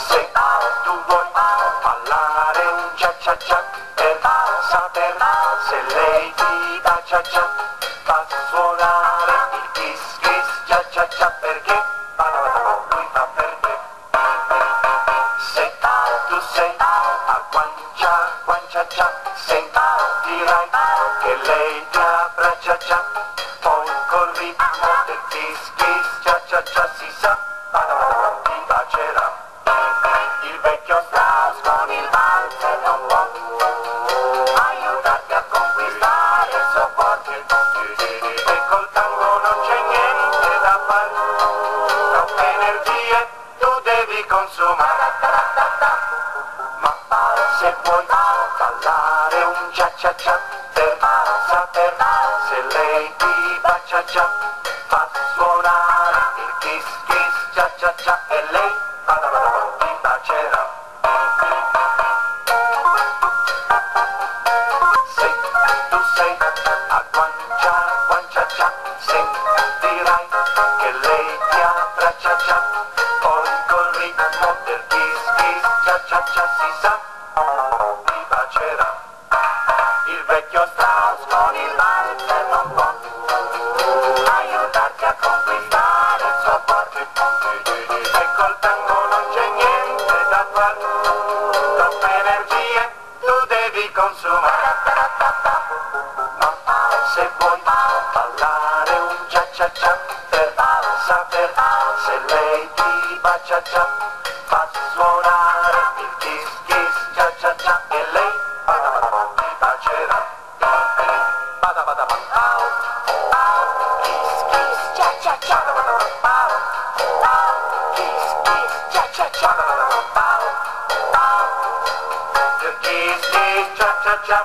Se tu vuoi ballare un cia cia cia per saper se lei ti dà cia cia fa suonare il kiss kiss cia cia cia perché lui fa per te. Se tu sei a guancia guancia cia se dirai che lei ti abbraccia cia poi col ritmo del kiss kiss cia cia cia si suonare il kiss kiss cia cia cia e lei bada bada bada, ti bacerà tu sei a guancia guancia cia sentirai che lei ti abbraccia cia poi col ritmo del kiss kiss cia cia cia si sa. Ti bacerà il vecchio Strauss con il valzer non può aiutarti a conquistare il suo cuore e col tango non c'è niente da fare troppe energie tu devi consumare. ma se vuoi ballare un cia cia cia per saper se lei ti bacia cia fa suonare il kiss kiss cia cia cia e lei bada bada ti bacerà bada bada bada kiss kiss cia cia cia kiss kiss cia cia